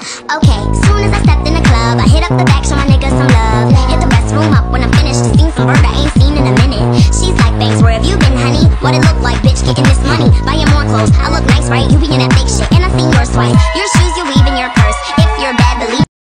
Okay, soon as I stepped in the club, I hit up the back, show my niggas some love. Hit the restroom up when I'm finished to seen some bird I ain't seen in a minute. She's like, Banks, where have you been, honey? What it look like, bitch, getting this money, buying more clothes. I look nice, right? You be in that fake shit, and I seen yours twice. Your shoes